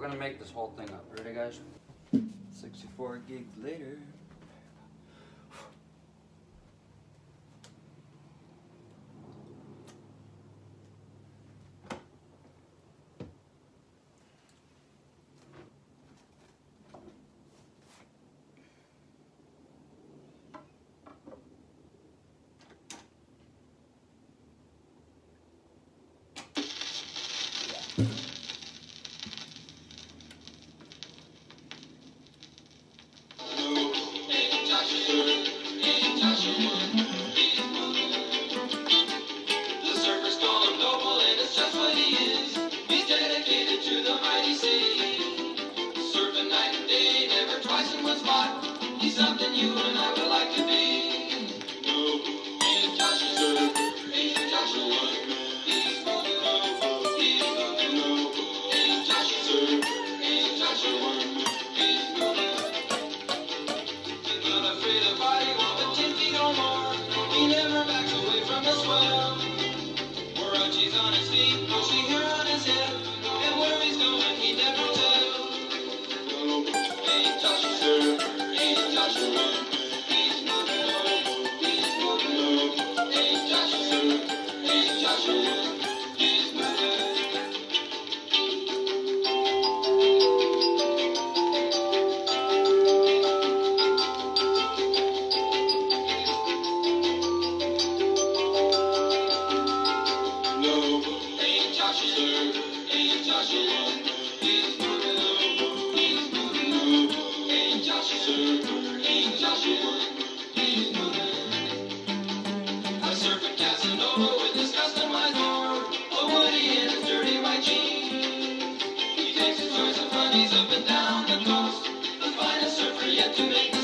gonna make this whole thing up. Ready, guys? 64 gigs later. He's something you and I would like to be. Ain't Joshua. He's he's Joshua, ain't Joshua. He's. He's walking ten feet or more. He never backs away from on his feet, on his hip, honeys up and down the coast. The finest surfer yet to make